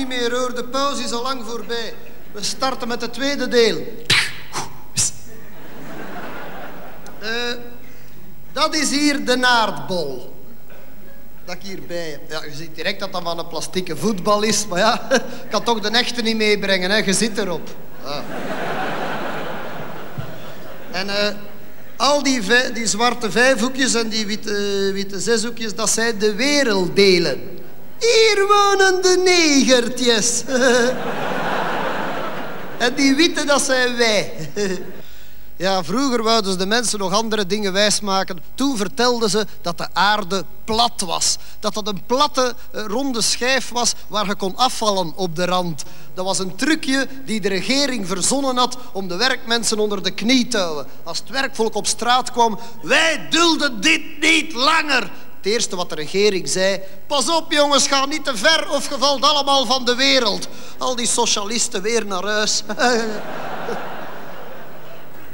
niet meer hoor, de pauze is al lang voorbij. We starten met het tweede deel. Eh, dat is hier de naardbol. Dat ik hierbij heb. Ja, je ziet direct dat dat van een plastieke voetbal is. Maar ja, ik kan toch de echte niet meebrengen. Hè. Je zit erop. En eh, al die, die zwarte vijfhoekjes en die witte, witte zeshoekjes, dat zijn de werelddelen. Hier wonen de negertjes. en die witte, dat zijn wij. Ja, vroeger wouden ze de mensen nog andere dingen wijsmaken. Toen vertelden ze dat de aarde plat was. Dat dat een platte, eh, ronde schijf was waar je kon afvallen op de rand. Dat was een trucje die de regering verzonnen had om de werkmensen onder de knie te houden. Als het werkvolk op straat kwam, wij dulden dit niet langer. Het eerste wat de regering zei, pas op jongens, ga niet te ver of je valt allemaal van de wereld. Al die socialisten weer naar huis.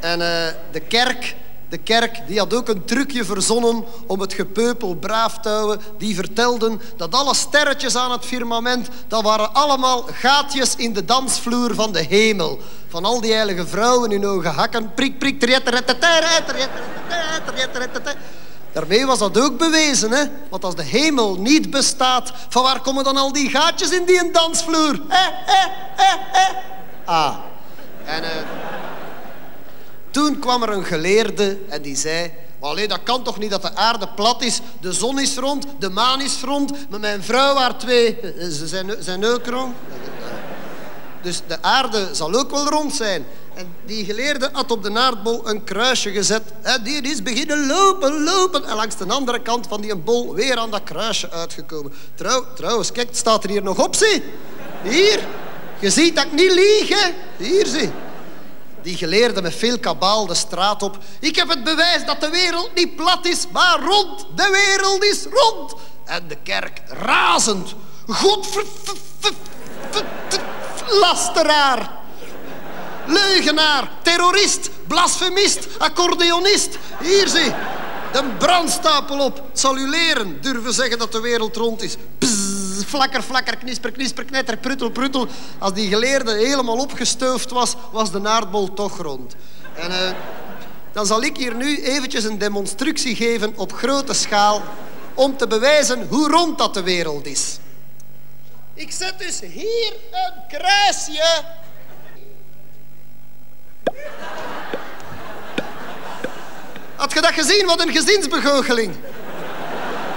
En eh, de kerk, de kerk, die had ook een trucje verzonnen om het gepeupel braaf te houden. Die vertelden dat alle sterretjes aan het firmament, dat waren allemaal gaatjes in de dansvloer van de hemel. Van al die heilige vrouwen in ogen hakken. Prik, prik. Daarmee was dat ook bewezen, hè? Want als de hemel niet bestaat, van waar komen dan al die gaatjes in die dansvloer? Eh. Ah. En... eh, toen kwam er een geleerde en die zei... Allee, dat kan toch niet dat de aarde plat is? De zon is rond, de maan is rond, maar mijn vrouw haar twee... eh, Ze zijn, zijn rond. Dus de aarde zal ook wel rond zijn. En die geleerde had op de aardbol een kruisje gezet. Die is beginnen lopen, lopen. En langs de andere kant van die bol weer aan dat kruisje uitgekomen. Trouw, trouwens, kijk, staat er hier nog op, zie. Hier. Je ziet dat ik niet lieg, hè. Hier, zie. Die geleerde met veel kabaal de straat op. Ik heb het bewijs dat de wereld niet plat is, maar rond. De wereld is rond. En de kerk razend. God lasteraar. Leugenaar, terrorist, blasfemist, accordeonist. Hier zie, de brandstapel op. Het zal u leren durven zeggen dat de wereld rond is. Bzz, flakker, flakker, knisper, knisper, knetter, pruttel, pruttel. Als die geleerde helemaal opgestoofd was, was de aardbol toch rond. En eh, dan zal ik hier nu eventjes een demonstructie geven op grote schaal om te bewijzen hoe rond dat de wereld is. Ik zet dus hier een kruisje. Had je dat gezien? Wat een gezinsbegoocheling.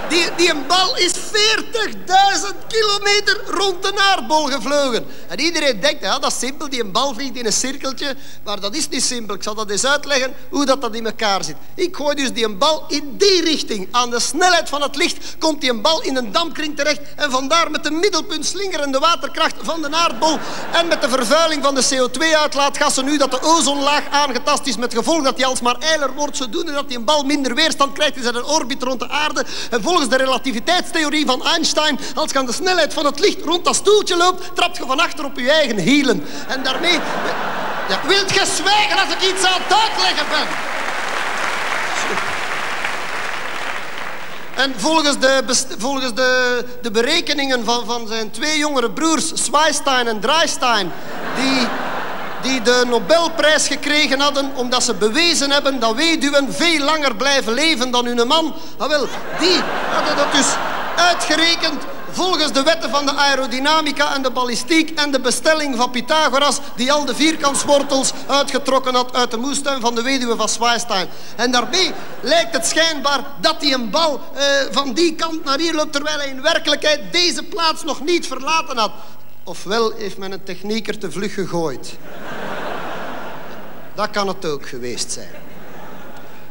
Die, die een bal is 40.000 kilometer rond de aardbol gevlogen. En iedereen denkt, ja, dat is simpel, die een bal vliegt in een cirkeltje. Maar dat is niet simpel. Ik zal dat eens uitleggen hoe dat, dat in elkaar zit. Ik gooi dus die een bal in die richting. Aan de snelheid van het licht komt die een bal in een dampkring terecht. En vandaar met de middelpunt slingerende waterkracht van de aardbol. En met de vervuiling van de CO2-uitlaatgassen nu dat de ozonlaag aangetast is. Met gevolg dat die alsmaar eiler wordt. Zodoende dat die een bal minder weerstand krijgt in zijn orbit rond de aarde. En volgens de relativiteitstheorie van Einstein, als je aan de snelheid van het licht rond dat stoeltje loopt, trapt je van achter op je eigen hielen. En daarmee... Ja, wilt je zwijgen als ik iets aan het uitleggen ben? En volgens de, volgens de, de berekeningen van, van zijn twee jongere broers, Zweistein en Dreistein, die, die de Nobelprijs gekregen hadden omdat ze bewezen hebben dat weduwen veel langer blijven leven dan hun man, ah die hadden dat dus uitgerekend volgens de wetten van de aerodynamica en de ballistiek en de bestelling van Pythagoras, die al de vierkantswortels uitgetrokken had uit de moestuin van de weduwe van Zweistein. En daarmee lijkt het schijnbaar dat hij een bal eh, van die kant naar hier loopt, terwijl hij in werkelijkheid deze plaats nog niet verlaten had. Ofwel heeft men een technieker te vlug gegooid. Dat kan het ook geweest zijn.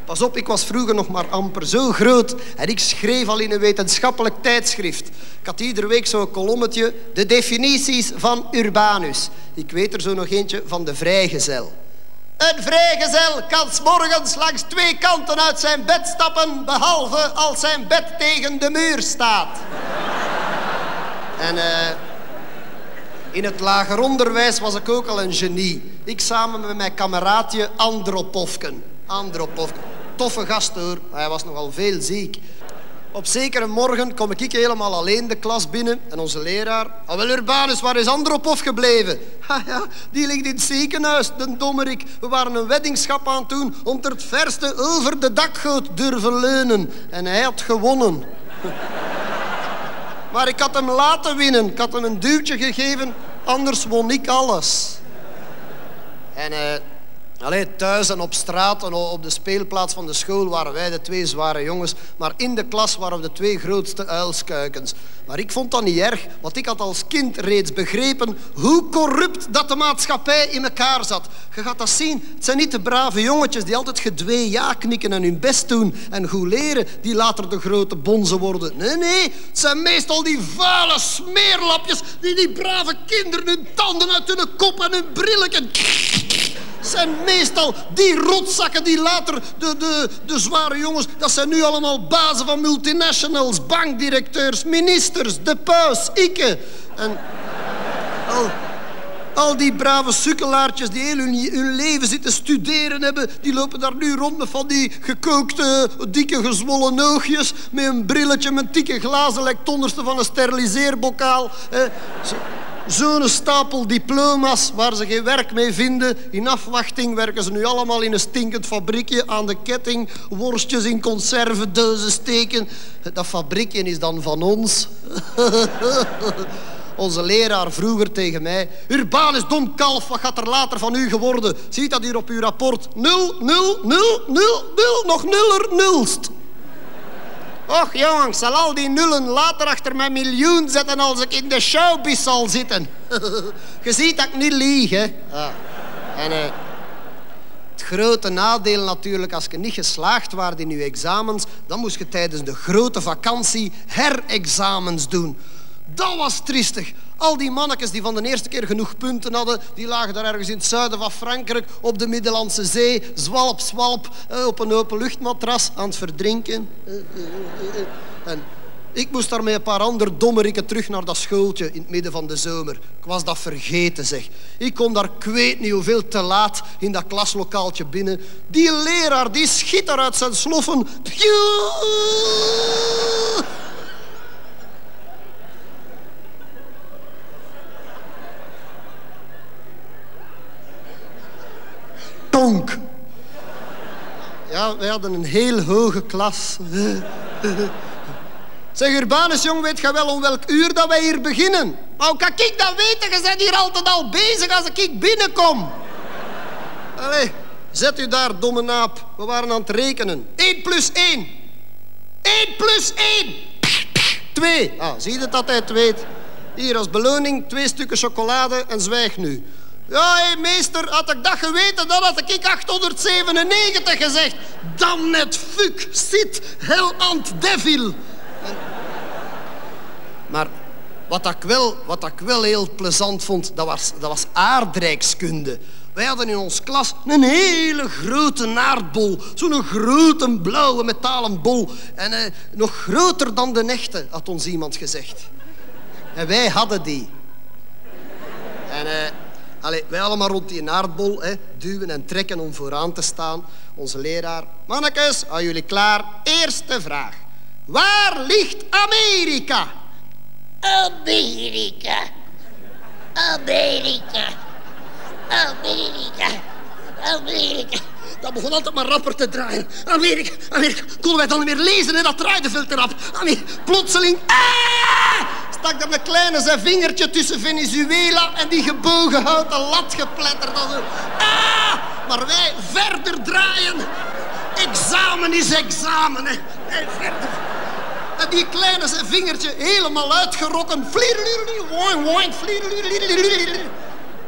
Pas op, ik was vroeger nog maar amper zo groot en ik schreef al in een wetenschappelijk tijdschrift. Ik had iedere week zo'n kolommetje, de definities van Urbanus. Ik weet er zo nog eentje van de vrijgezel. Een vrijgezel kan 's morgens langs twee kanten uit zijn bed stappen, behalve als zijn bed tegen de muur staat. En eh, in het lager onderwijs was ik ook al een genie. Ik samen met mijn kameraadje Andropovken. Andropovken. Toffe gast hoor, hij was nogal veel ziek. Op zekere morgen kom ik helemaal alleen de klas binnen en onze leraar... Ah, wel Urbanus, waar is Andropov gebleven? Ha, ja, die ligt in het ziekenhuis, de dommerik. We waren een weddingschap aan het doen om ter het verste over de dakgoot durven leunen. En hij had gewonnen. maar ik had hem laten winnen. Ik had hem een duwtje gegeven, anders won ik alles. En... Uh, Allee, thuis en op straat en op de speelplaats van de school waren wij de twee zware jongens. Maar in de klas waren we de twee grootste uilskuikens. Maar ik vond dat niet erg, want ik had als kind reeds begrepen hoe corrupt dat de maatschappij in elkaar zat. Je gaat dat zien. Het zijn niet de brave jongetjes die altijd gedwee ja knikken en hun best doen en goed leren, die later de grote bonzen worden. Nee, nee, het zijn meestal die vuile smeerlapjes die die brave kinderen hun tanden uit hun kop en hun brillen zijn meestal die rotzakken die later, de, de, de zware jongens, dat zijn nu allemaal bazen van multinationals, bankdirecteurs, ministers, de paus, ikke. En al, al die brave sukkelaartjes die heel hun, hun, leven zitten studeren hebben, die lopen daar nu rond met van die gekookte, dikke, gezwollen oogjes, met een brilletje met dikke glazen, lijkt het onderste van een steriliseerbokaal. Zo'n stapel diploma's waar ze geen werk mee vinden. In afwachting werken ze nu allemaal in een stinkend fabriekje aan de ketting. Worstjes in conservendozen steken. Dat fabriekje is dan van ons. Onze leraar vroeger tegen mij. Urbanus dom kalf, wat gaat er later van u geworden? Ziet dat hier op uw rapport? Nul, nul, nul, nul, nul, nog nuller, nulst. Och jongens, zal al die nullen later achter mijn miljoen zetten als ik in de showbiz zal zitten. Je ziet dat ik niet lieg. Ja. En uh, het grote nadeel natuurlijk, als je niet geslaagd waart in je examens, dan moest je tijdens de grote vakantie herexamens doen. Dat was triestig. Al die mannetjes die van de eerste keer genoeg punten hadden, die lagen daar ergens in het zuiden van Frankrijk op de Middellandse Zee, zwalp, zwalp, eh, op een open luchtmatras aan het verdrinken. Eh, eh, en ik moest daar met een paar andere dommerikken terug naar dat schooltje in het midden van de zomer. Ik was dat vergeten, zeg. Ik kom daar, ik niet hoeveel te laat, in dat klaslokaaltje binnen. Die leraar, die schiet uit zijn sloffen. Tonk. Ja, wij hadden een heel hoge klas. Zeg, Urbanus, jong, weet je wel om welk uur dat wij hier beginnen? Hoe kan ik dat weten? Je bent hier altijd al bezig als ik binnenkom. Allee, zet u daar, domme naap. We waren aan het rekenen. 1 plus 1. 1 plus 1. 2. Ah, zie je dat hij het weet? Hier als beloning twee stukken chocolade en zwijg nu. Ja, hé, meester, had ik dat geweten, dan had ik 897 gezegd. Dan net fuck, sit, hell ant devil. Maar wat ik, wel, wat ik wel heel plezant vond, dat was, dat was aardrijkskunde. Wij hadden in ons klas een hele grote aardbol. Zo'n grote blauwe metalen bol. En eh, nog groter dan de echte, had ons iemand gezegd. En wij hadden die. En... Eh, Allee, wij allemaal rond die aardbol, hè, duwen en trekken om vooraan te staan. Onze leraar. Mannekes, are jullie klaar? Eerste vraag. Waar ligt Amerika? Amerika. Amerika. Amerika. Amerika. Dat begon altijd maar rapper te draaien. Amerika, Amerika. Konden wij dan niet meer lezen, hè? dat draaide veel te rap. Amerika, plotseling... Ah! Stak er een kleine zijn vingertje tussen Venezuela en die gebogen houten lat gepletterd. Ah! Maar wij verder draaien. Examen is examen. Hè. En die kleine zijn vingertje helemaal uitgerokken.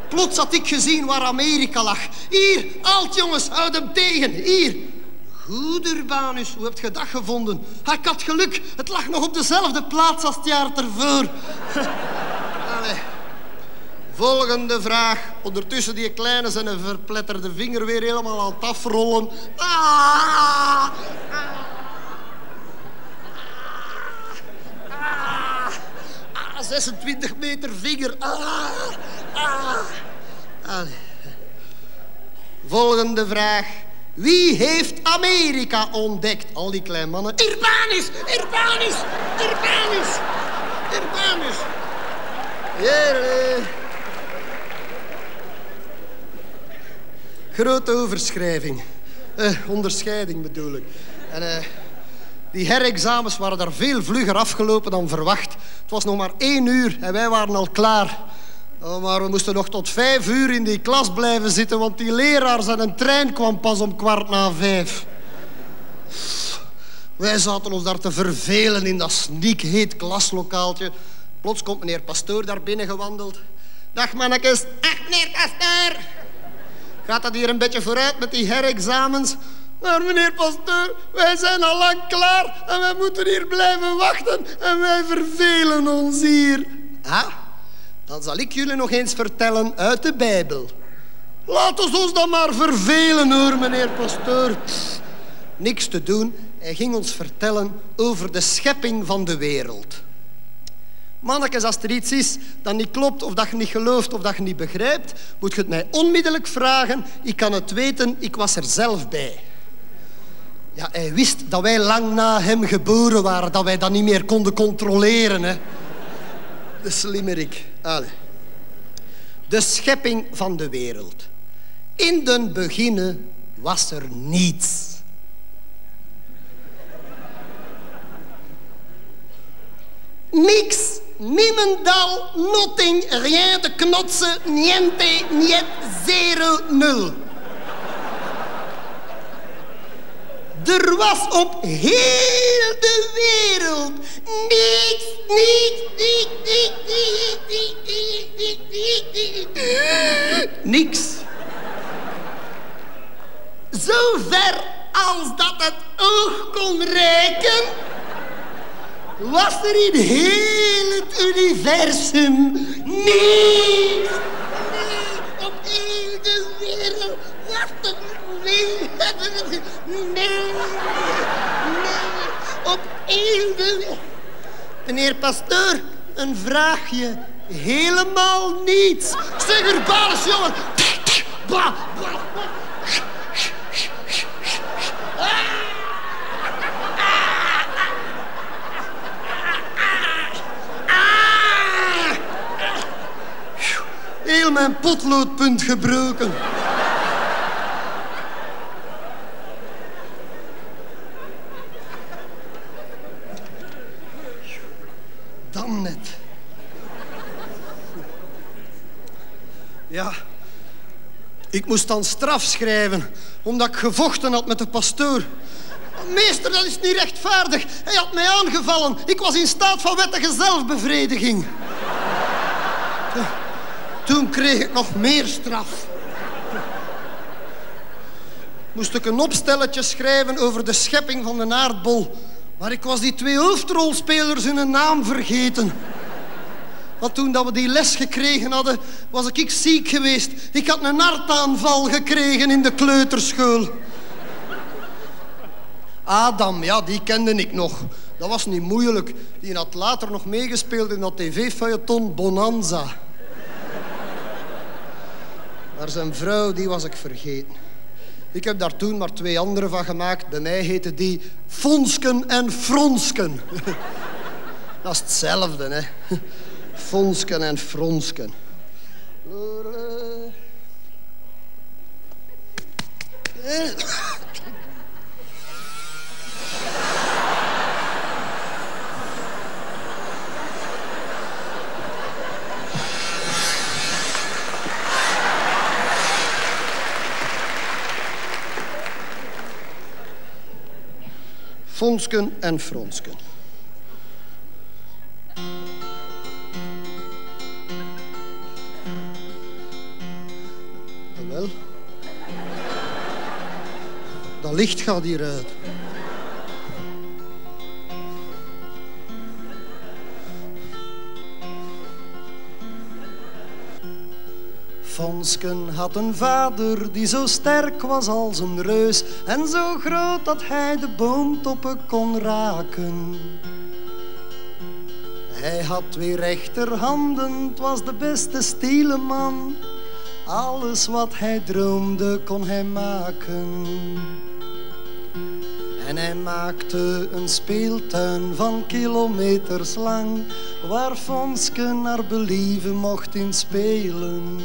Plots had ik gezien waar Amerika lag. Hier, alt jongens, houd hem tegen. Hier. Goed, Urbanus, hoe heb je dat gevonden? Ik had geluk, het lag nog op dezelfde plaats als het jaar ervoor. Allee. Volgende vraag. Ondertussen die kleine zijn verpletterde vinger weer helemaal aan het afrollen. Ah! Ah! 26 meter vinger. Ah! Ah! Volgende vraag. Wie heeft Amerika ontdekt? Al die kleine mannen. Urbanus, Urbanus, Urbanus, Urbanus. Jere. Grote overschrijving. Eh, onderscheiding bedoel ik. En eh, die herexamens waren daar veel vlugger afgelopen dan verwacht. Het was nog maar één uur en wij waren al klaar. Oh, maar we moesten nog tot vijf uur in die klas blijven zitten, want die leraar zijn een trein kwam pas om kwart na vijf. Wij zaten ons daar te vervelen in dat sniekheet klaslokaaltje. Plots komt meneer Pastoor daar binnen gewandeld. Dag mannetjes. Ach, meneer Pastoor. Gaat dat hier een beetje vooruit met die herexamens? Maar meneer Pastoor, wij zijn al lang klaar en wij moeten hier blijven wachten en wij vervelen ons hier. Ah, dan zal ik jullie nog eens vertellen uit de Bijbel. Laten we ons dan maar vervelen hoor, meneer Pastoor. Pff, niks te doen. Hij ging ons vertellen over de schepping van de wereld. Mannekes, als er iets is dat niet klopt, of dat je niet gelooft, of dat je niet begrijpt, moet je het mij onmiddellijk vragen. Ik kan het weten, ik was er zelf bij. Ja, hij wist dat wij lang na hem geboren waren, dat wij dat niet meer konden controleren. Hè. De slimmerik. Allee. De schepping van de wereld. In den beginne was er niets. Niks, niemendal, nothing, rien de knotsen, niente, niet, zero, nul. Er was op heel de wereld niets, niets, niets, niets, niets, niets, niets, niets, niks. Zo ver als dat het oog kon reiken, was er in heel het universum niets. Op heel de wereld was er nee, nee, nee, op. Meneer Pastoor, een vraagje. Helemaal niets. Zeg Urbanus, jongen. Bah, bah, bah. Heel mijn potloodpunt gebroken. Dan net. Ja, ik moest dan straf schrijven, omdat ik gevochten had met de pastoor. Meester, dat is niet rechtvaardig. Hij had mij aangevallen. Ik was in staat van wettige zelfbevrediging. Toen kreeg ik nog meer straf. Moest ik een opstelletje schrijven over de schepping van de aardbol. Maar ik was die twee hoofdrolspelers hun naam vergeten. Want toen dat we die les gekregen hadden, was ik ziek geweest. Ik had een hartaanval gekregen in de kleuterschool. Adam, ja, die kende ik nog. Dat was niet moeilijk. Die had later nog meegespeeld in dat tv-feuilleton Bonanza. Maar zijn vrouw, die was ik vergeten. Ik heb daar toen maar twee andere van gemaakt. Bij mij heette die Fonsken en Fronsken. Dat is hetzelfde, hè. Fonsken en Fronsken. Fonsken en Fronsken. Licht gaat hieruit. Fonsken had een vader die zo sterk was als een reus en zo groot dat hij de boomtoppen kon raken. Hij had twee rechterhanden, het was de beste stieleman. Alles wat hij droomde kon hij maken. En hij maakte een speeltuin van kilometers lang, waar Fonske naar believen mocht in spelen.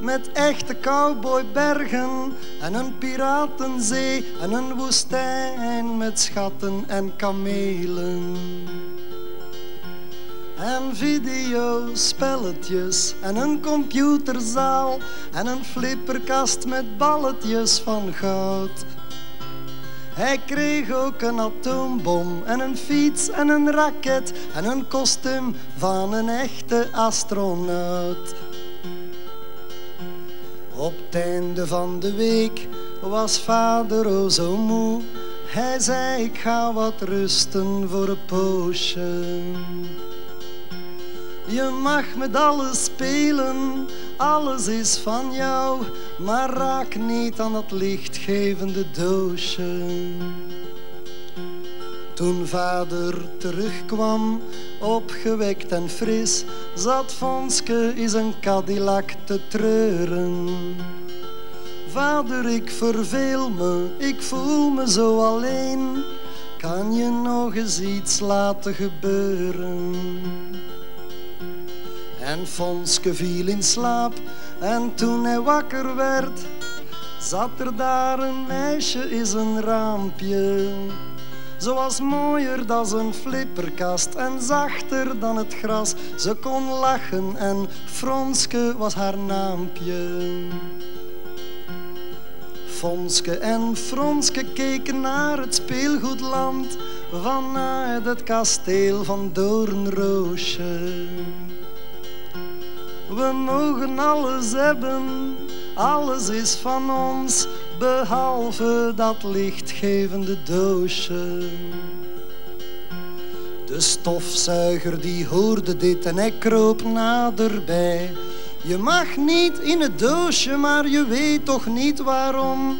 Met echte cowboybergen en een piratenzee en een woestijn met schatten en kamelen. En videospelletjes en een computerzaal en een flipperkast met balletjes van goud. Hij kreeg ook een atoombom en een fiets en een raket en een kostuum van een echte astronaut. Op het einde van de week was vader o zo moe. Hij zei ik ga wat rusten voor een poosje. Je mag met alles spelen, alles is van jou, maar raak niet aan dat lichtgevende doosje. Toen vader terugkwam, opgewekt en fris, zat Fonske in zijn Cadillac te treuren. Vader, ik verveel me, ik voel me zo alleen. Kan je nog eens iets laten gebeuren? En Fonske viel in slaap en toen hij wakker werd, zat er daar een meisje in zijn raampje. Ze was mooier dan een flipperkast en zachter dan het gras. Ze kon lachen en Fronske was haar naampje. Fonske en Fronske keken naar het speelgoedland vanuit het kasteel van Doornroosje. We mogen alles hebben, alles is van ons, behalve dat lichtgevende doosje. De stofzuiger die hoorde dit en hij kroop naderbij. Je mag niet in het doosje, maar je weet toch niet waarom.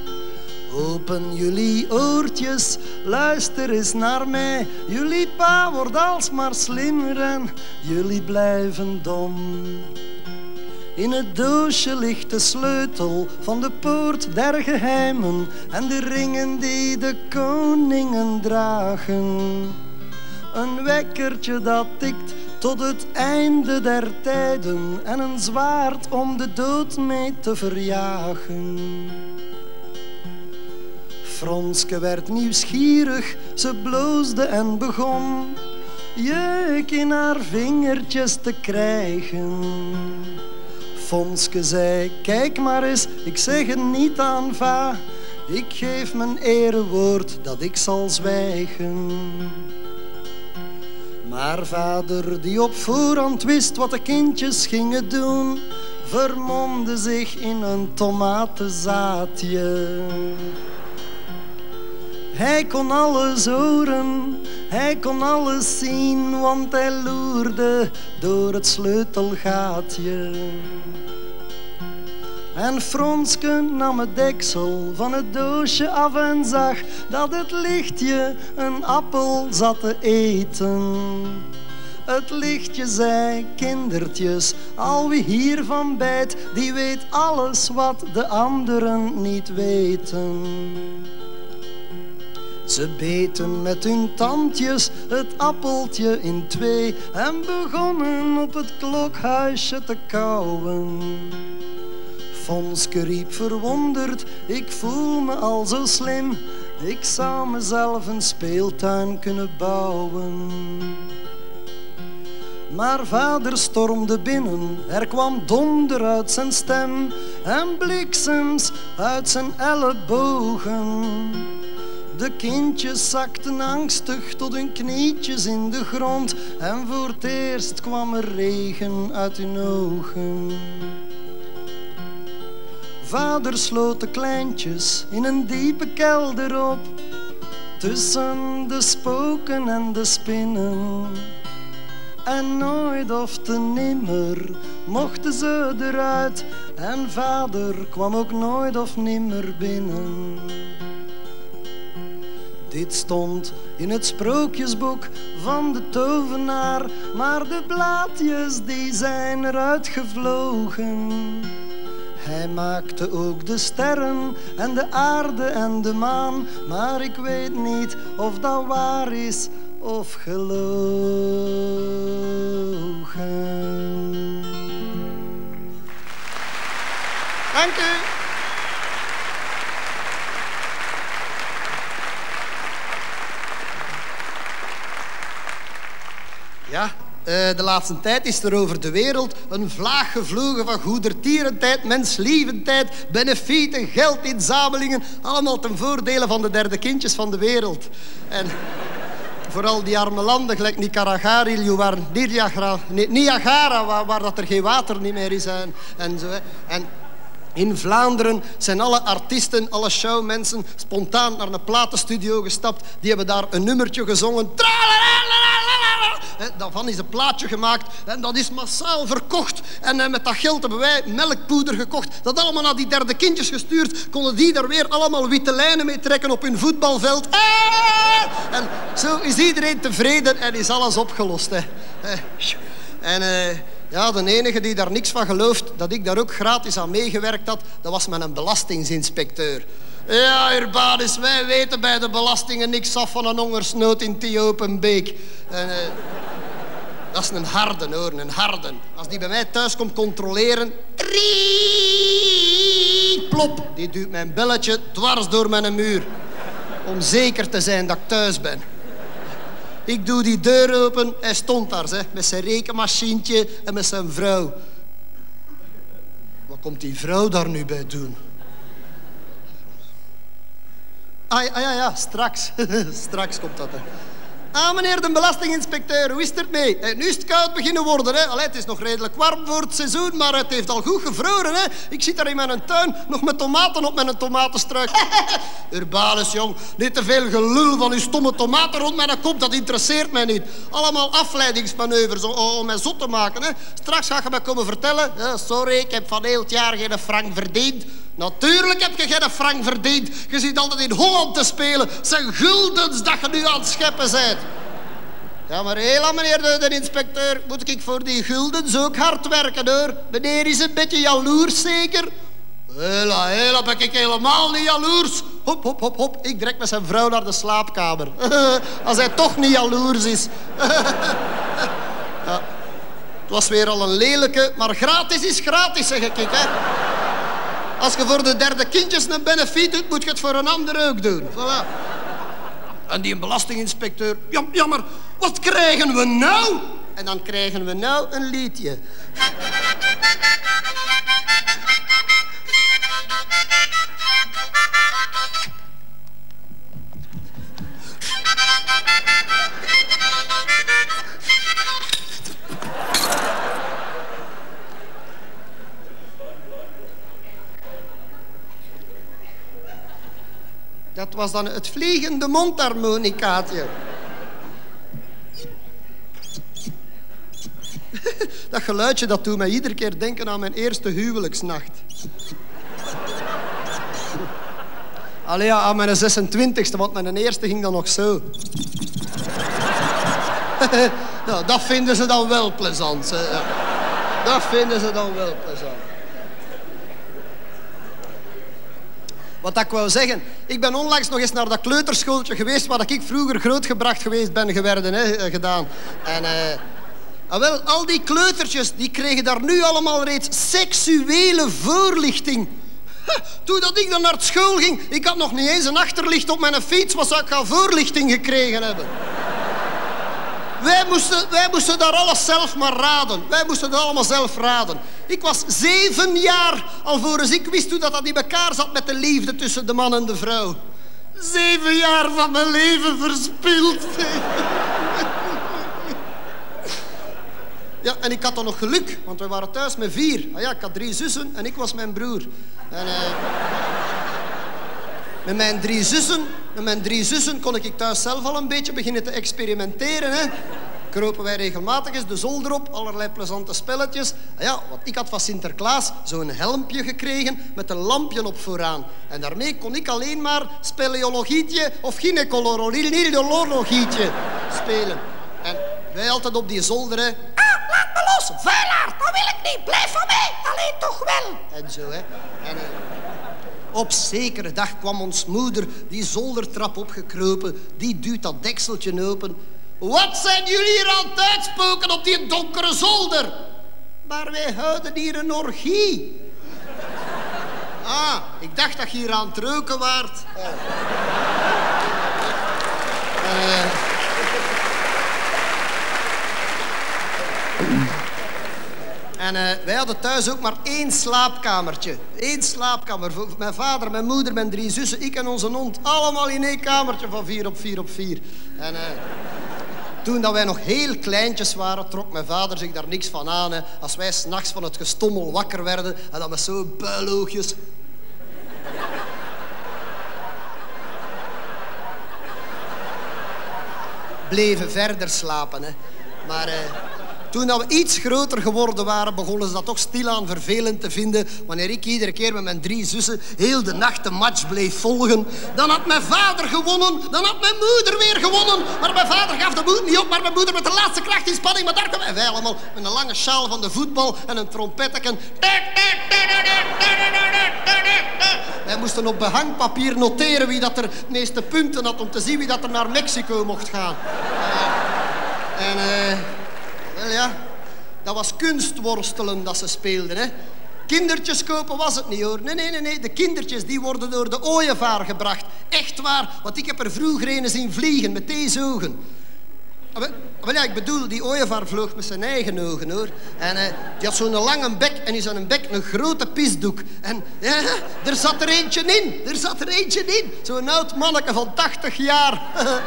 Open jullie oortjes, luister eens naar mij. Jullie pa wordt alsmaar slimmer en jullie blijven dom. In het doosje ligt de sleutel van de poort der geheimen en de ringen die de koningen dragen. Een wekkertje dat tikt tot het einde der tijden en een zwaard om de dood mee te verjagen. Fronske werd nieuwsgierig, ze bloosde en begon jeuk in haar vingertjes te krijgen. Fonske zei, kijk maar eens, ik zeg het niet aan va. Ik geef mijn erewoord dat ik zal zwijgen. Maar vader, die op voorhand wist wat de kindjes gingen doen, vermomde zich in een tomatenzaadje. Hij kon alles horen, hij kon alles zien, want hij loerde door het sleutelgaatje. En Fronske nam het deksel van het doosje af en zag dat het lichtje een appel zat te eten. Het lichtje zei, kindertjes, al wie hiervan bijt, die weet alles wat de anderen niet weten. Ze beten met hun tandjes het appeltje in twee en begonnen op het klokhuisje te kauwen. Fonske riep verwonderd, ik voel me al zo slim, ik zou mezelf een speeltuin kunnen bouwen. Maar vader stormde binnen, er kwam donder uit zijn stem en bliksems uit zijn ellebogen. De kindjes zakten angstig tot hun knietjes in de grond en voor het eerst kwam er regen uit hun ogen. Vader sloot de kleintjes in een diepe kelder op, tussen de spoken en de spinnen. En nooit of te nimmer mochten ze eruit, en vader kwam ook nooit of nimmer binnen. Dit stond in het sprookjesboek van de tovenaar, maar de blaadjes die zijn eruit gevlogen. Hij maakte ook de sterren en de aarde en de maan, maar ik weet niet of dat waar is of gelogen. Dank u. Ja, eh, de laatste tijd is er over de wereld een vlaag gevlogen van goedertierentijd, menslievendheid, benefieten, geldinzamelingen. Allemaal ten voordele van de derde kindjes van de wereld. En vooral die arme landen, gelijk Nicaragua, waar Niagara, Niagara waar, dat er geen water niet meer is. En, en zo, en in Vlaanderen zijn alle artiesten, alle showmensen spontaan naar een platenstudio gestapt. Die hebben daar een nummertje gezongen. Daarvan is een plaatje gemaakt en dat is massaal verkocht. En met dat geld hebben wij melkpoeder gekocht. Dat allemaal naar die derde kindjes gestuurd. Konden die daar weer allemaal witte lijnen mee trekken op hun voetbalveld. En zo is iedereen tevreden en is alles opgelost. En... Uh, ja, de enige die daar niks van gelooft dat ik daar ook gratis aan meegewerkt had, dat was mijn belastingsinspecteur. Ja, Urbanus, wij weten bij de belastingen niks af van een hongersnood in Thiopenbeek. En, uh, dat is een harde hoor, een harde. Als die bij mij thuis komt controleren... Plop, die duwt mijn belletje dwars door mijn muur. Om zeker te zijn dat ik thuis ben. Ik doe die deur open, hij stond daar zeg, met zijn rekenmachientje en met zijn vrouw. Wat komt die vrouw daar nu bij doen? Ah, ah ja, ja, straks. straks komt dat. Hè. Ah, meneer de belastinginspecteur, hoe is het mee? Eh, nu is het koud beginnen worden. Hè? Allee, het is nog redelijk warm voor het seizoen, maar het heeft al goed gevroren. Hè? Ik zit daar in mijn tuin nog met tomaten op mijn tomatenstruik. Urbanus, jong, niet te veel gelul van uw stomme tomaten rond mijn kop, dat interesseert mij niet. Allemaal afleidingsmanoeuvres om, mij zot te maken. Hè? Straks ga je mij komen vertellen, sorry, ik heb van heel het jaar geen frank verdiend. Natuurlijk heb je geen frank verdiend. Je zit altijd in Holland te spelen. Zijn guldens dat je nu aan het scheppen bent. Ja, maar hela, meneer de, de, inspecteur. Moet ik voor die guldens ook hard werken, hoor? Meneer is een beetje jaloers, zeker? Hela, hela, ben ik helemaal niet jaloers. Hop, hop, hop, hop. Ik trek met zijn vrouw naar de slaapkamer. Als hij toch niet jaloers is. ja. Het was weer al een lelijke, maar gratis is gratis, zeg ik, hè. Als je voor de derde kindjes een benefiet doet, moet je het voor een ander ook doen. Voilà. En die belastinginspecteur, jammer, wat krijgen we nou? En dan krijgen we nou een liedje. Dat was dan het vliegende mondharmonicaatje. Dat geluidje dat doet mij iedere keer denken aan mijn eerste huwelijksnacht. Allee, aan mijn 26e, want mijn eerste ging dan nog zo. nou, dat vinden ze dan wel plezant. Dat vinden ze dan wel plezant. Wat ik wou zeggen, ik ben onlangs nog eens naar dat kleuterschooltje geweest waar ik vroeger grootgebracht geweest ben geworden, hè, eh, gedaan. En uh, wel, al die kleutertjes die kregen daar nu allemaal reeds seksuele voorlichting. Toen dat ik dan naar school ging, ik had nog niet eens een achterlicht op mijn fiets, wat zou ik al voorlichting gekregen hebben? Wij moesten, wij moesten daar alles zelf maar raden. Wij moesten dat allemaal zelf raden. Ik was zeven jaar alvorens ik wist hoe dat, dat in elkaar zat met de liefde tussen de man en de vrouw. Zeven jaar van mijn leven verspild. Ja, en ik had dan nog geluk, want we waren thuis met vier. Ah ja, ik had drie zussen en ik was mijn broer. En, uh, met mijn drie zussen met mijn drie zussen kon ik thuis zelf al een beetje beginnen te experimenteren. Hè. Kropen wij regelmatig eens de zolder op, allerlei plezante spelletjes. Ah ja, want ik had van Sinterklaas zo'n helmpje gekregen met een lampje op vooraan. En daarmee kon ik alleen maar speleologietje of gynaecologietje spelen. En wij altijd op die zolder, hè. Ah, laat me los! vuilaard, dat wil ik niet. Blijf van mij. Alleen toch wel. En zo, hè. En, eh, op zekere dag kwam ons moeder die zoldertrap opgekropen. Die duwt dat dekseltje open. Wat zijn jullie hier aan het uitspoken op die donkere zolder? Maar wij houden hier een orgie. Ah, ik dacht dat je hier aan het roken waart. En eh, wij hadden thuis ook maar één slaapkamertje. Eén slaapkamer. Mijn vader, mijn moeder, mijn drie zussen, ik en onze hond. Allemaal in één kamertje van vier op vier op vier. En eh, toen dat wij nog heel kleintjes waren, trok mijn vader zich daar niks van aan. Hè. Als wij s'nachts van het gestommel wakker werden en dan met zo'n builoogjes... bleven verder slapen. Hè. Maar eh, toen dat we iets groter geworden waren, begonnen ze dat toch stilaan vervelend te vinden. Wanneer ik iedere keer met mijn drie zussen heel de nacht de match bleef volgen. Dan had mijn vader gewonnen, dan had mijn moeder weer gewonnen. Maar mijn vader gaf de moed niet op, maar mijn moeder met de laatste kracht in spanning. Maar daar kwamen wij allemaal met een lange sjaal van de voetbal en een trompetje. Wij moesten op behangpapier noteren wie dat er meeste punten had om te zien wie dat er naar Mexico mocht gaan. En eh, ja, dat was kunstworstelen dat ze speelden. Hè. Kindertjes kopen was het niet hoor. Nee, nee, nee, nee. De kindertjes die worden door de ooievaar gebracht. Echt waar, want ik heb er vroeger een zien vliegen met deze ogen. Ah, wel- ah, wel ja, ik bedoel, die ooievaar vloog met zijn eigen ogen, hoor. En eh, die had zo'n lange bek en in zijn bek een grote pisdoek. En ja, er zat er eentje in. Er zat er eentje in. Zo'n oud manneke van 80 jaar.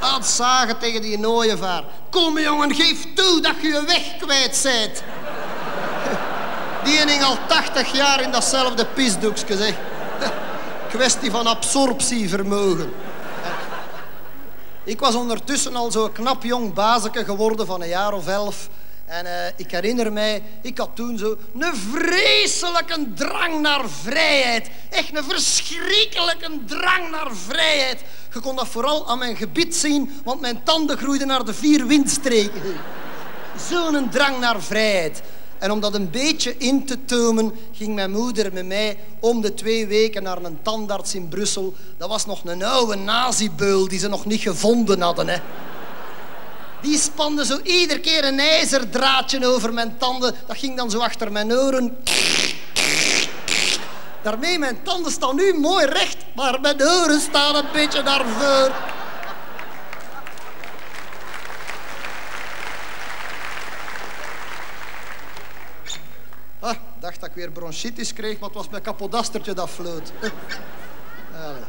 Aan het zagen tegen die ooievaar. Kom jongen, geef toe dat je je weg kwijt bent. Die hing al 80 jaar in datzelfde pisdoekje, zeg. Kwestie van absorptievermogen. Ik was ondertussen al zo'n knap jong bazeke geworden van een jaar of elf. En eh, ik herinner mij, ik had toen zo een vreselijke drang naar vrijheid. Echt een verschrikkelijke drang naar vrijheid. Je kon dat vooral aan mijn gebit zien, want mijn tanden groeiden naar de vier windstreken. Zo'n drang naar vrijheid. En om dat een beetje in te tomen, ging mijn moeder met mij om de twee weken naar een tandarts in Brussel. Dat was nog een oude nazibeul die ze nog niet gevonden hadden. Hè. Die spande zo iedere keer een ijzerdraadje over mijn tanden. Dat ging dan zo achter mijn oren. Daarmee, mijn tanden staan nu mooi recht, maar mijn oren staan een beetje naar voren. Ah, dacht dat ik weer bronchitis kreeg, maar het was mijn kapodastertje dat floot. Allee.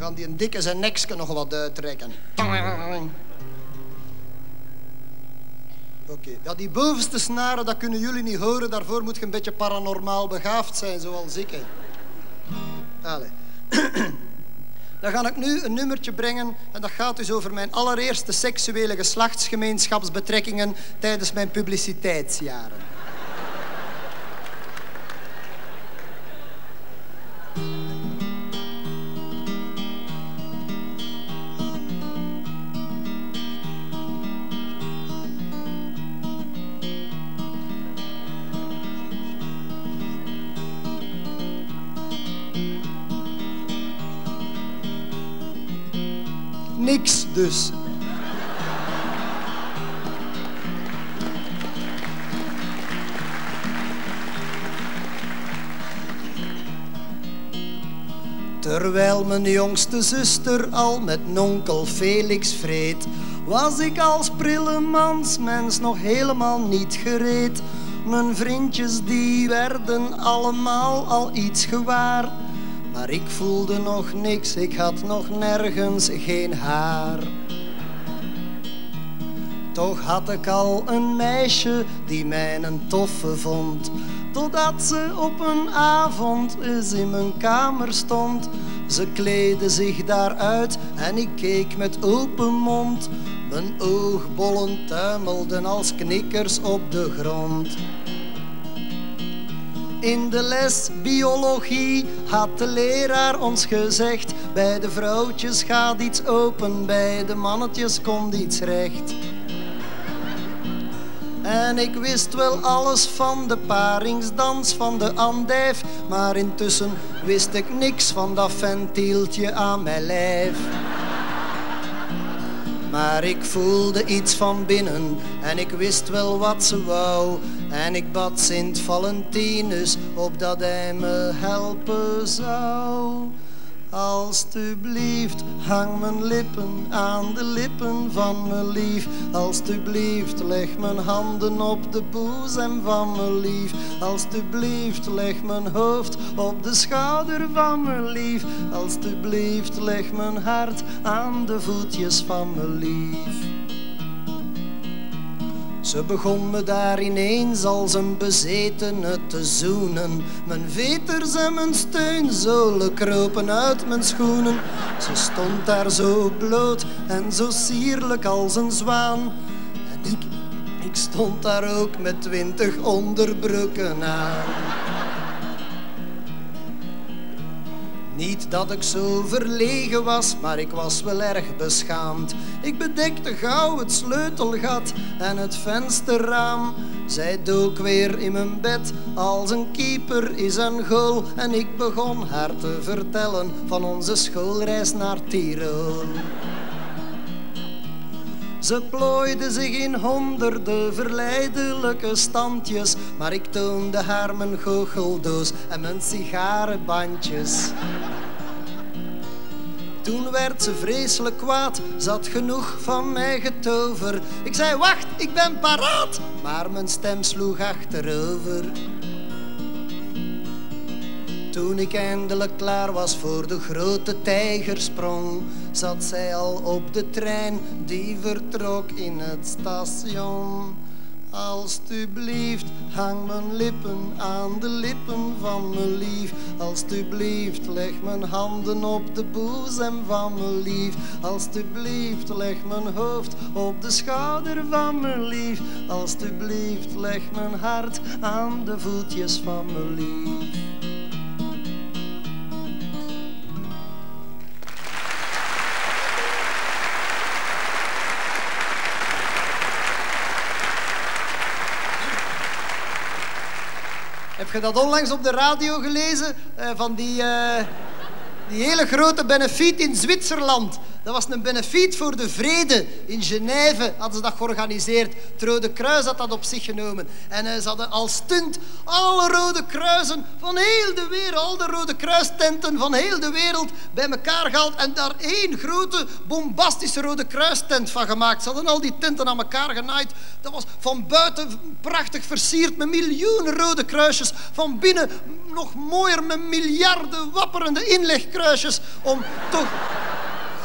Gaan die een dikke zijn nekske nog wat uittrekken. Oké, ja, die bovenste snaren, dat kunnen jullie niet horen. Daarvoor moet je een beetje paranormaal begaafd zijn, zoals ik. Dan ga ik nu een nummertje brengen en dat gaat dus over mijn allereerste seksuele geslachtsgemeenschapsbetrekkingen tijdens mijn publiciteitsjaren. Dus. Terwijl mijn jongste zuster al met nonkel Felix vreet, was ik als mansmens nog helemaal niet gereed. Mijn vriendjes die werden allemaal al iets gewaar, maar ik voelde nog niks, ik had nog nergens geen haar. Toch had ik al een meisje die mij een toffe vond. Totdat ze op een avond eens in mijn kamer stond. Ze kleedde zich daaruit en ik keek met open mond. Mijn oogbollen tuimelden als knikkers op de grond. In de les biologie had de leraar ons gezegd: bij de vrouwtjes gaat iets open, bij de mannetjes komt iets recht. En ik wist wel alles van de paringsdans van de andijf, maar intussen wist ik niks van dat ventieltje aan mijn lijf. Maar ik voelde iets van binnen en ik wist wel wat ze wou. En ik bad Sint Valentinus opdat hij me helpen zou. Alsjeblieft, hang mijn lippen aan de lippen van mijn lief. Alsjeblieft, leg mijn handen op de boezem van mijn lief. Alsjeblieft, leg mijn hoofd op de schouder van mijn lief. Alsjeblieft, leg mijn hart aan de voetjes van mijn lief. Ze begon me daar ineens als een bezetene te zoenen. Mijn veters en mijn steunzolen kropen uit mijn schoenen. Ze stond daar zo bloot en zo sierlijk als een zwaan. En ik, ik stond daar ook met twintig onderbroeken aan. Niet dat ik zo verlegen was, maar ik was wel erg beschaamd. Ik bedekte gauw het sleutelgat en het vensterraam. Zij dook weer in mijn bed als een keeper is een goal. En ik begon haar te vertellen van onze schoolreis naar Tirol. Ze plooide zich in honderden verleidelijke standjes, maar ik toonde haar mijn goocheldoos en mijn sigarenbandjes. Toen werd ze vreselijk kwaad, had genoeg van mij getover. Ik zei, wacht, ik ben paraat, maar mijn stem sloeg achterover. Toen ik eindelijk klaar was voor de grote tijgersprong, zat zij al op de trein die vertrok in het station. Alsjeblieft, hang mijn lippen aan de lippen van mijn lief. Alsjeblieft, leg mijn handen op de boezem van mijn lief. Alsjeblieft, leg mijn hoofd op de schouder van mijn lief. Alsjeblieft, leg mijn hart aan de voetjes van mijn lief. Heb je dat onlangs op de radio gelezen? Uh, van die, uh, die hele grote benefiet in Zwitserland. Dat was een benefiet voor de vrede. In Genève hadden ze dat georganiseerd. Het Rode Kruis had dat op zich genomen. En uh, ze hadden als stunt alle Rode Kruisen van heel de wereld, al de Rode Kruistenten van heel de wereld bij elkaar gehaald en daar één grote bombastische Rode Kruistent van gemaakt. Ze hadden al die tenten aan elkaar genaaid. Dat was van buiten prachtig versierd met miljoenen rode kruisjes. Van binnen nog mooier met miljarden wapperende inlegkruisjes. Om toch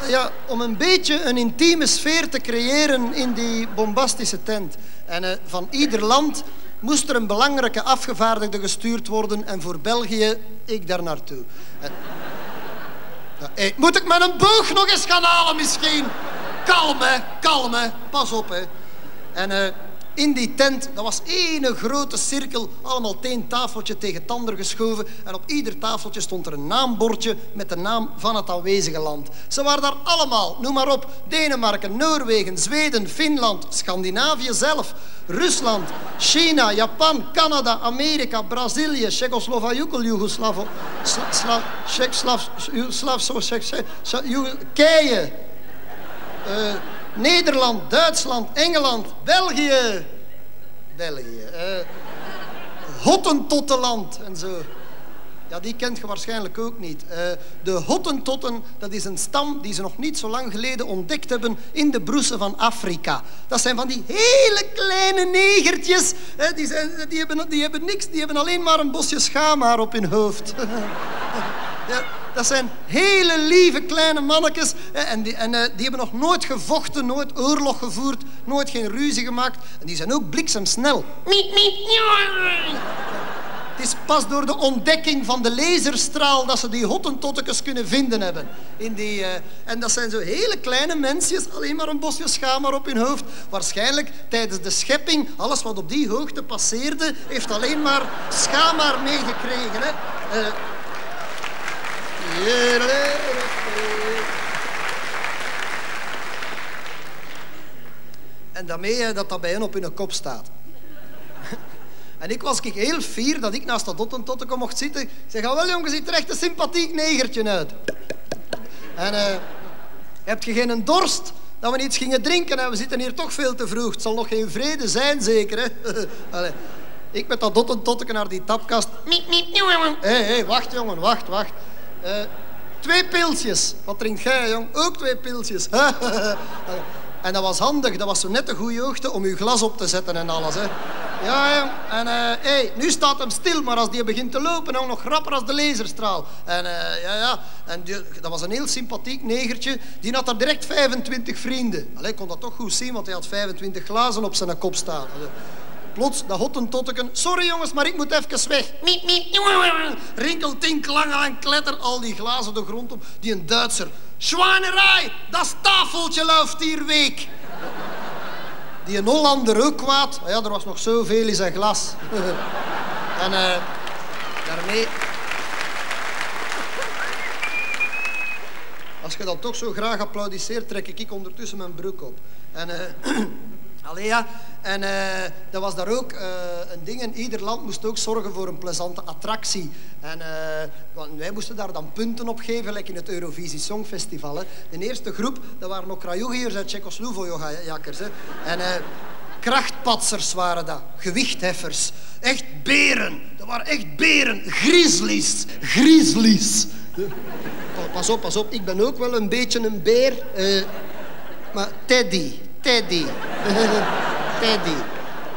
ja, om een beetje een intieme sfeer te creëren in die bombastische tent. En uh, van ieder land moest er een belangrijke afgevaardigde gestuurd worden en voor België ik daar naartoe. En, ja, hey, moet ik met een boog nog eens gaan halen misschien? Kalm hè, kalm hè, pas op hè. En in die tent, dat was één grote cirkel, allemaal één tafeltje tegen het ander geschoven. En op ieder tafeltje stond er een naambordje met de naam van het aanwezige land. Ze waren daar allemaal, noem maar op, Denemarken, Noorwegen, Zweden, Finland, Scandinavië zelf, Rusland, China, Japan, Canada, Amerika, Brazilië, Tsjechoslowakije, Joegoslavo, Keien. Uh, Nederland, Duitsland, Engeland, België. België. Uh, Hottentottenland en zo. Ja, die kent je waarschijnlijk ook niet. Uh, de Hottentotten, dat is een stam die ze nog niet zo lang geleden ontdekt hebben in de broessen van Afrika. Dat zijn van die hele kleine negertjes. die, zijn, die, hebben, die hebben niks, die hebben alleen maar een bosje schaamhaar op hun hoofd. ja. Dat zijn hele lieve kleine mannetjes. En, die, en, uh, die hebben nog nooit gevochten, nooit oorlog gevoerd, nooit geen ruzie gemaakt. En die zijn ook bliksemsnel. Het is pas door de ontdekking van de laserstraal dat ze die hottentottekes kunnen vinden hebben. In die, eh, en dat zijn zo hele kleine mensjes, alleen maar een bosje schaamhaar op hun hoofd. Waarschijnlijk tijdens de schepping, alles wat op die hoogte passeerde, heeft alleen maar schaamhaar meegekregen. Hè. Eh, en daarmee eh, dat dat bij hen op hun kop staat. En ik was ik heel fier dat ik naast dat Hottentotteke mocht zitten. Ik zeg, ah, wel jongens, ziet er echt een sympathiek negertje uit. En uh, heb je geen dorst dat we iets gingen drinken? En we zitten hier toch veel te vroeg. Het zal nog geen vrede zijn, zeker, hè? Allee. Ik met dat Hottentotteke naar die tapkast. Hé, hé, hey, wacht jongen, wacht, wacht. Uh, twee pilsjes. Wat drinkt jij, jong? Ook twee pilsjes. en dat was handig, dat was zo net de goede hoogte om uw glas op te zetten en alles, hè? Ja, ja. En uh, hey, nu staat hem stil, maar als die begint te lopen, dan nog rapper als de laserstraal. En uh, ja, ja. En dat was een heel sympathiek negertje. Die had er direct 25 vrienden. Allee, ik kon dat toch goed zien, want hij had 25 glazen op zijn kop staan. Plots, dat hottentotteken. Sorry jongens, maar ik moet even weg. Miep, miep. Rinkel, tink, langel en kletter. Al die glazen de grond op. Die een Duitser. Schwanerij, dat tafeltje loopt hier week. Die een Hollander ook kwaad. Ja, er was nog zoveel in zijn glas. en uh, daarmee... Als je dan toch zo graag applaudisseert, trek ik ondertussen mijn broek op. En... Uh, Allee, ja. En uh, dat was daar ook uh, een ding. En ieder land moest ook zorgen voor een plezante attractie. En uh, wij moesten daar dan punten op geven, like in het Eurovisie Songfestival. Hè. De eerste groep, dat waren ook Krajoegiërs uit Tsjechoslovakiërs. En krachtpatsers waren dat, gewichtheffers. Echt beren. Dat waren echt beren. Grizzlies. Grizzlies. Pas op, pas op. Ik ben ook wel een beetje een beer. maar Teddy, Teddy. Teddy.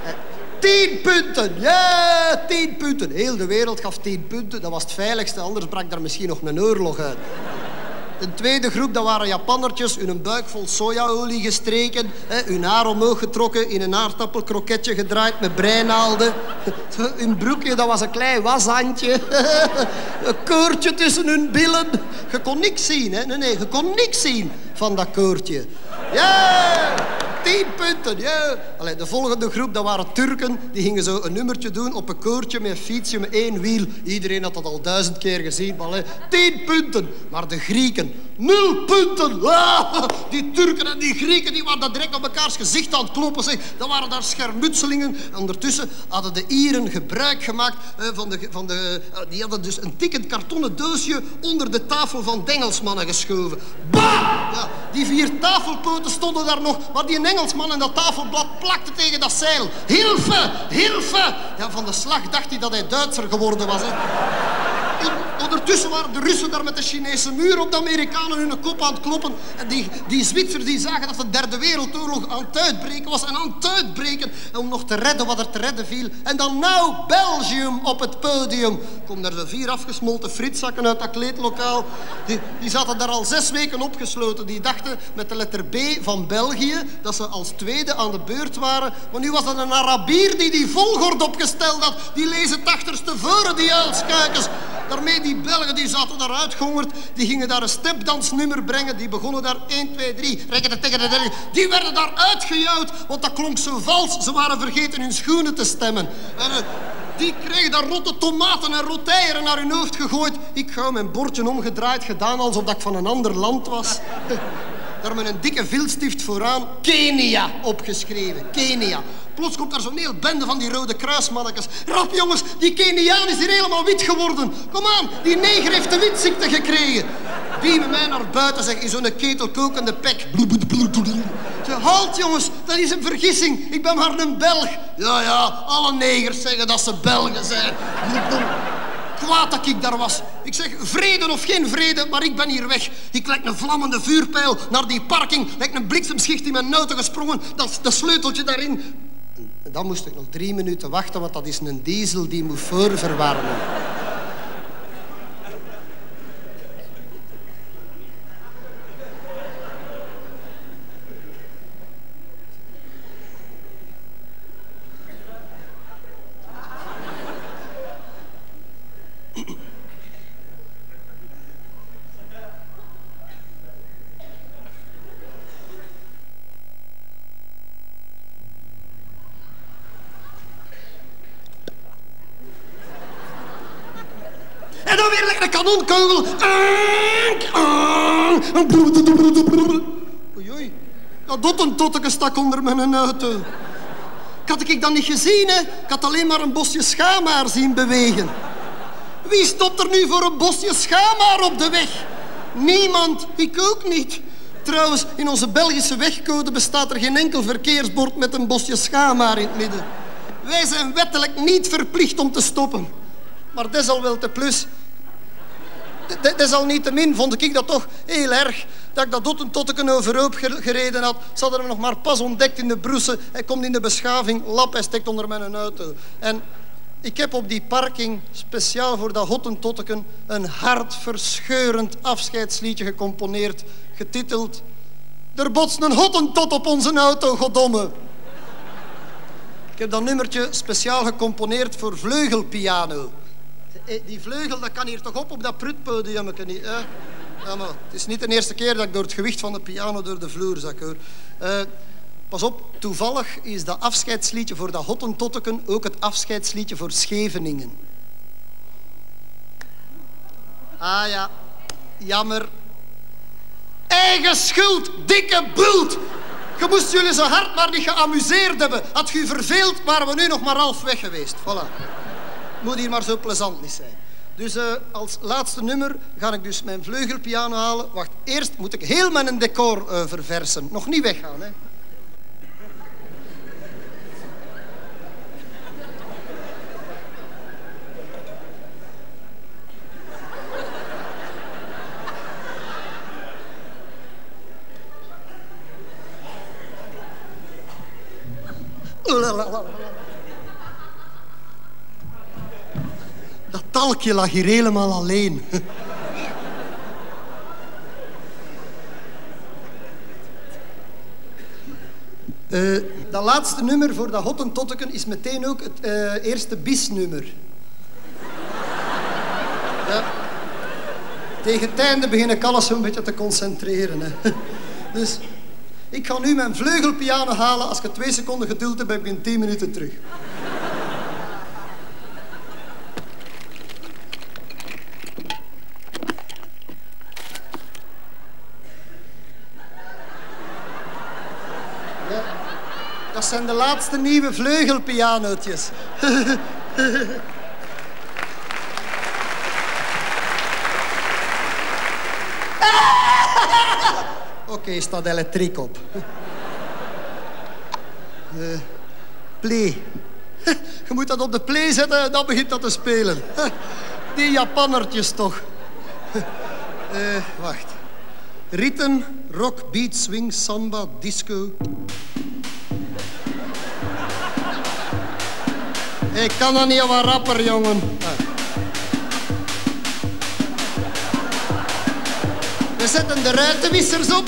Eh, tien punten, ja, tien punten. Heel de wereld gaf tien punten. Dat was het veiligste, anders brak daar misschien nog een oorlog uit. De tweede groep, dat waren Japannertjes, hun buik vol sojaolie gestreken, hè, hun haar omhoog getrokken, in een aardappelkroketje gedraaid met breinaalden. Hun broekje, dat was een klein washandje. Een koortje tussen hun billen. Je kon niks zien, hè? Nee, nee, je kon niks zien van dat koortje. Ja! Tien punten, ja. De volgende groep, dat waren Turken. Die gingen zo een nummertje doen op een koortje met een fietsje met één wiel. Iedereen had dat al duizend keer gezien. Maar allee, tien punten. Maar de Grieken, nul punten. Ah, die Turken en die Grieken die waren direct op mekaars gezicht aan het kloppen. Zeg. Dat waren daar schermutselingen. Ondertussen hadden de Ieren gebruik gemaakt eh, van de... Van de uh, die hadden dus een tikkend kartonnen doosje onder de tafel van de Engelsmannen geschoven. Bah! Ja, die vier tafelpoten stonden daar nog, maar die Engelsman en dat tafelblad plakte tegen dat zeil. Hilfe! Hilfe! Ja, van de slag dacht hij dat hij Duitser geworden was. Hè. Ondertussen waren de Russen daar met de Chinese muur op de Amerikanen hun kop aan het kloppen. En die, die Zwitsers die zagen dat de derde wereldoorlog aan het uitbreken was en aan het uitbreken. om nog te redden wat er te redden viel. En dan nou Belgium op het podium. Kom daar de vier afgesmolten frietzakken uit dat kleedlokaal. Die, die zaten daar al zes weken opgesloten. Die dachten met de letter B van België dat ze als tweede aan de beurt waren. Maar nu was dat een Arabier die die volgorde opgesteld had. Die lezen het achterste voren, die uitskuikers. Daarmee die Belgen die zaten daar uitgehongerd. Die gingen daar een stepdansnummer brengen. Die begonnen daar 1, 2, 3. Rekken tegen de Die werden daar uitgejouwd, want dat klonk zo vals. Ze waren vergeten hun schoenen te stemmen. En, uh, die kregen daar rotte tomaten en roteieren naar hun hoofd gegooid. Ik gauw mijn bordje omgedraaid, gedaan alsof ik van een ander land was. daar met een dikke viltstift vooraan Kenia opgeschreven. Kenia. Plots komt er zo'n heel bende van die rode kruismannetjes. Rap jongens, die Keniaan is hier helemaal wit geworden. Kom aan, die neger heeft de witziekte gekregen. met mij naar buiten, zeg, in zo'n ketel kokende pek. Ze halt jongens, dat is een vergissing. Ik ben maar een Belg. Ja, ja, alle negers zeggen dat ze Belgen zijn. Kwaad dat ik daar was. Ik zeg, vrede of geen vrede, maar ik ben hier weg. Ik lijk een vlammende vuurpijl naar die parking. Lijkt een bliksemschicht in mijn auto gesprongen. Dat de sleuteltje daarin. En dan moest ik nog drie minuten wachten, want dat is een diesel die moet voorverwarmen. lekker een kanonkogel. Oei, oei. Ja, dat een totteke stak auto. Ik had ik dat niet gezien, hè. Ik had alleen maar een bosje schaamhaar zien bewegen. Wie stopt er nu voor een bosje schaamhaar op de weg? Niemand. Ik ook niet. Trouwens, in onze Belgische wegcode bestaat er geen enkel verkeersbord met een bosje schaamhaar in het midden. Wij zijn wettelijk niet verplicht om te stoppen. Maar al wel te plus. Dat is al niet te min, vond ik dat toch heel erg. Dat ik dat dotten overhoop gereden had. Ze hadden hem nog maar pas ontdekt in de broesen. Hij komt in de beschaving, lap, hij steekt onder mijn auto. En ik heb op die parking, speciaal voor dat hottentotteken, een hartverscheurend afscheidsliedje gecomponeerd, getiteld... Er botst een hottentot op onze auto, godomme. Ik heb dat nummertje speciaal gecomponeerd voor vleugelpiano. Eh, die vleugel, dat kan hier toch op op dat prutpodium niet, hè? Maar het is niet de eerste keer dat ik door het gewicht van de piano door de vloer zak, hoor. Uh, pas op, toevallig is dat afscheidsliedje voor dat Hottentotteken ook het afscheidsliedje voor Scheveningen. Ah ja, jammer. Eigen schuld, dikke bult. Je moest jullie zo hard maar niet geamuseerd hebben. Had je verveeld, waren we nu nog maar half weg geweest. Voilà moet hier maar zo plezant niet zijn. Dus uh, als laatste nummer ga ik dus mijn vleugelpiano halen. Wacht, eerst moet ik heel mijn decor uh, verversen. Nog niet weggaan, hè. Dat talkje lag hier helemaal alleen. Uh, dat laatste nummer voor dat Hottentotteken is meteen ook het uh, eerste bisnummer. ja. Tegen het einde begin ik alles een beetje te concentreren. Hè. Dus ik ga nu mijn vleugelpiano halen. Als ik twee seconden geduld heb, ben ik in tien minuten terug. Zijn de laatste nieuwe vleugelpianootjes. Oké, okay, staat elektriek op. Uh, play. Je moet dat op de play zetten en dan begint dat te spelen. Die Japannertjes toch. Uh, wacht. Ritme, rock, beat, swing, samba, disco. Ik kan dan niet wat rapper, jongen. We zetten de ruitenwissers op.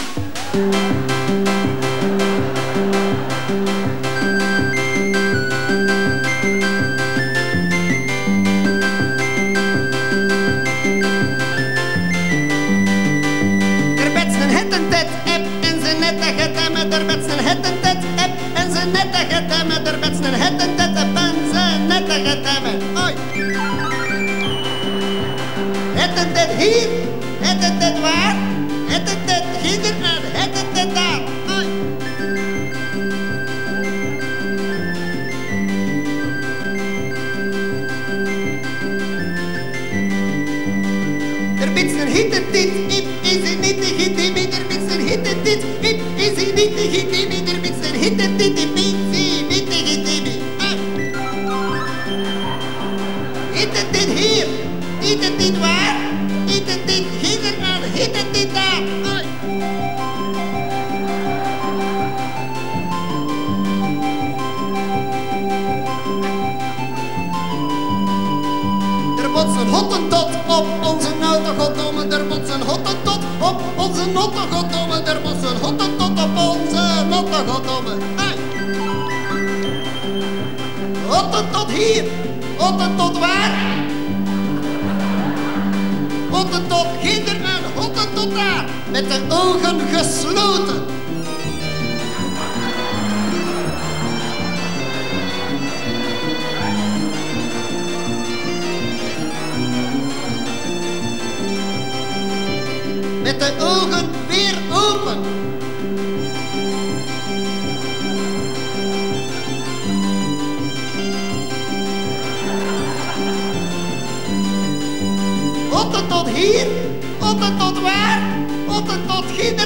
Met de ogen weer open. Otten tot hier, otten tot waar, otten tot ginder